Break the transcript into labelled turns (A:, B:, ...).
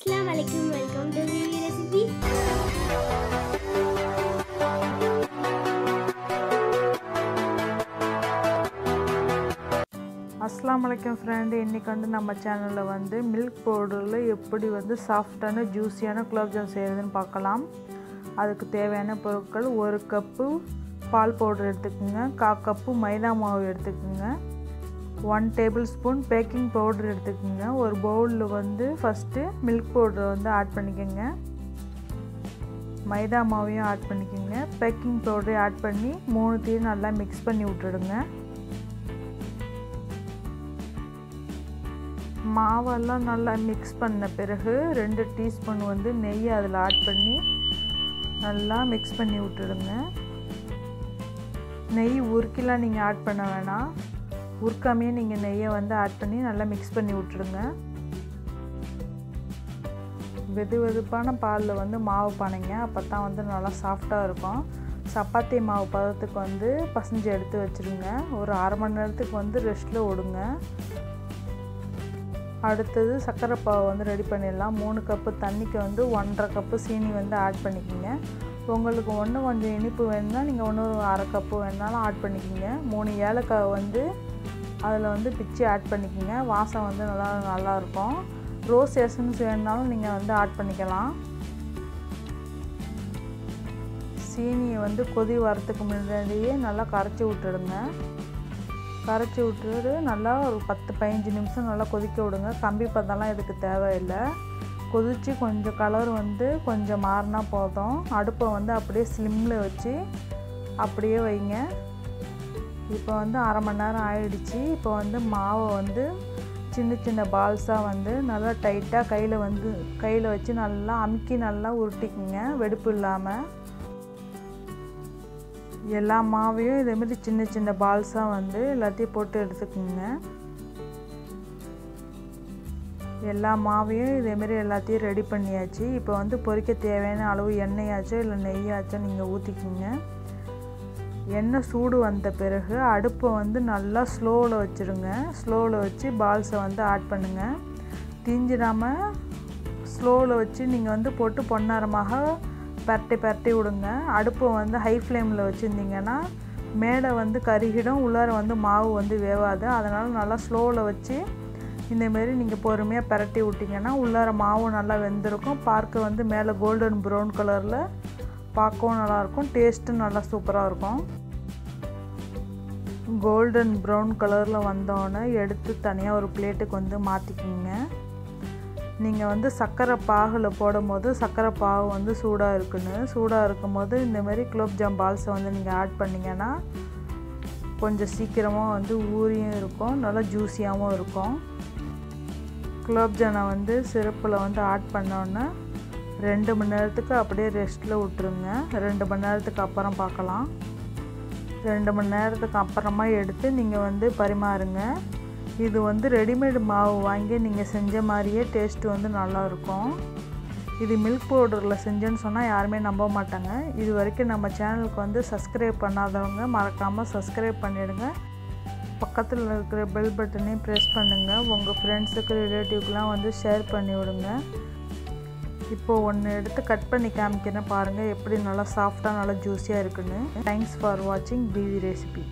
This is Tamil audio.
A: அஸ்லாம் வலைக்கும் வெல்கம் டு விவி ரெசிபி
B: அஸ்லாம் வலைக்கம் ஃப்ரெண்டு இன்றைக்கி வந்து நம்ம சேனலில் வந்து மில்க் பவுடரில் எப்படி வந்து சாஃப்டான ஜூஸியான குலோப்ஜாம் செய்கிறதுன்னு பார்க்கலாம். அதுக்கு தேவையான பொருட்கள் ஒரு கப்பு பால் பவுடர் எடுத்துக்கோங்க கா கப்பு மைதா மாவு எடுத்துக்கோங்க. One tablespoon baking powder எடுத்துக்கோங்க. ஒரு பவுலில் வந்து ஃபஸ்ட்டு மில்க் பவுடர் வந்து ஆட் பண்ணிக்கோங்க. மைதா மாவையும் ஆட் பண்ணிக்கோங்க. பேக்கிங் பவுடரை ஆட் பண்ணி மூணுத்தையும் நல்லா மிக்ஸ் பண்ணி விட்டுடுங்க. மாவெல்லாம் நல்லா மிக்ஸ் பண்ண பிறகு ரெண்டு டீஸ்பூன் வந்து நெய் அதில் ஆட் பண்ணி நல்லா மிக்ஸ் பண்ணி விட்டுடுங்க. நெய் உருக்கிலாம் நீங்கள் ஆட் பண்ண வேணாம். உருக்காமையே நீங்கள் நெய்யை வந்து ஆட் பண்ணி நல்லா மிக்ஸ் பண்ணி விட்டுடுங்க. வெது வெதுப்பான பாலில் வந்து மாவு பானைங்க. அப்போ தான் வந்து நல்லா சாஃப்டாக இருக்கும். சப்பாத்தி மாவு பதத்துக்கு வந்து பசஞ்சு எடுத்து வச்சுருங்க. ஒரு அரை மணி நேரத்துக்கு வந்து ரெஸ்ட்டில் விடுங்க. அடுத்தது சர்க்கரை பாவை வந்து ரெடி பண்ணிடலாம். மூணு கப்பு தண்ணிக்கு வந்து ஒன்றரை கப்பு சீனி வந்து ஆட் பண்ணிக்கோங்க. உங்களுக்கு ஒன்று கொஞ்சம் இனிப்பு வேணும்னா நீங்கள் ஒன்று அரை கப்பு வேணாலும் ஆட் பண்ணிக்கிங்க. மூணு ஏலக்காய் வந்து அதில் வந்து பிச்சு ஆட் பண்ணிக்கிங்க. வாசம் வந்து நல்லா நல்லாயிருக்கும் ரோஸ் எசன்ஸ் வேணுனாலும் நீங்கள் வந்து ஆட் பண்ணிக்கலாம். சீனியை வந்து கொதி வரத்துக்கு முன்னாடியே நல்லா கரைச்சி விட்டுடுங்க. கரைச்சி விட்டுட்டு நல்லா ஒரு பத்து பதினஞ்சு நிமிஷம் நல்லா கொதிக்க விடுங்க. கம்பி பதம்லாம் இதுக்கு தேவையில்லை. கொதித்து கொஞ்சம் கலர் வந்து கொஞ்சம் மாறினா போதும். அடுப்பை வந்து அப்படியே ஸ்லிம்மில் வச்சு அப்படியே வைங்க. இப்போ வந்து அரை மணி நேரம் ஆயிடுச்சு. இப்போ வந்து மாவை வந்து சின்ன சின்ன பால்ஸாக வந்து நல்லா டைட்டாக கையில் வந்து கையில் வச்சு நல்லா அமுக்கி நல்லா உருட்டிக்குங்க. வெடிப்பு இல்லாமல் எல்லா மாவையும் இதேமாரி சின்ன சின்ன பால்ஸாக வந்து எல்லாத்தையும் போட்டு எடுத்துக்கோங்க. எல்லா மாவையும் இதேமாரி எல்லாத்தையும் ரெடி பண்ணியாச்சு. இப்போ வந்து பொரிக்க தேவையான அளவு எண்ணெயாச்சோ இல்லை நெய்யாச்சோ நீங்கள் ஊற்றிக்கிங்க எண்ணெய் சூடு வந்த பிறகு அடுப்பை வந்து நல்லா ஸ்லோவில் வச்சுருங்க. ஸ்லோவில் வச்சு பால்ஸை வந்து ஆட் பண்ணுங்கள் தீஞ்சிடாமல் ஸ்லோவில் வச்சு நீங்கள் வந்து போட்டு பொன்னாரமாக பரட்டி பரட்டி விடுங்க. அடுப்பை வந்து ஹை ஃப்ளேமில் வச்சுருந்தீங்கன்னா மேலே வந்து கருகிடும் உள்ளார வந்து மாவு வந்து வேவாது. அதனால் நல்லா ஸ்லோவில் வச்சு இந்தமாரி நீங்கள் பொறுமையாக பரட்டி விட்டிங்கன்னா உள்ளார மாவு நல்லா வெந்திருக்கும். பார்க்க வந்து மேலே கோல்டன் ப்ரௌன் கலரில் பார்க்கவும் நல்லாயிருக்கும். டேஸ்ட்டும் நல்லா சூப்பராக இருக்கும். கோல்டன் ப்ரௌன் கலரில் வந்தோடனே எடுத்து தனியாக ஒரு பிளேட்டுக்கு வந்து மாற்றிக்கிங்க நீங்கள் வந்து சர்க்கரை பாகில் போடும்போது சர்க்கரை பாகு வந்து சூடாக இருக்குன்னு. சூடாக இருக்கும்போது இந்தமாரி குலோப்ஜாம் பால்ஸை வந்து நீங்கள் ஆட் பண்ணிங்கன்னா கொஞ்சம் சீக்கிரமாக வந்து ஊறியும் இருக்கும். நல்லா ஜூஸியாகவும் இருக்கும். குலோப்ஜானை வந்து சிறப்பில் வந்து ஆட் பண்ணோன்னே ரெண்டு மணி நேரத்துக்கு அப்படியே ரெஸ்ட்டில் விட்டுருங்க. ரெண்டு மணி நேரத்துக்கு அப்புறம் பார்க்கலாம். ரெண்டு மணி நேரத்துக்கு அப்புறமா எடுத்து நீங்கள் வந்து பரிமாறுங்க. இது வந்து ரெடிமேடு மாவு வாங்கி நீங்கள் செஞ்ச மாதிரியே டேஸ்ட்டு வந்து நல்லாயிருக்கும். இது மில்க் பவுடரில் செஞ்சேன்னு சொன்னால் யாருமே நம்ப மாட்டாங்க. இது வரைக்கும் நம்ம சேனலுக்கு வந்து சப்ஸ்கிரைப் பண்ணாதவங்க மறக்காமல் சப்ஸ்கிரைப் பண்ணிவிடுங்க பக்கத்தில் இருக்கிற பெல் பட்டனையும் ப்ரெஸ் பண்ணுங்கள் உங்கள் ஃப்ரெண்ட்ஸுக்கு ரிலேட்டிவ்க்கெலாம் வந்து ஷேர் பண்ணி விடுங்க. இப்போது ஒன்று எடுத்து கட் பண்ணி காமிக்கிறேன் பாருங்கள் எப்படி நல்லா சாஃப்டாக நல்லா ஜூஸியாக இருக்குன்னு. தேங்க்ஸ் ஃபார் வாட்சிங் பிவி ரெசிபி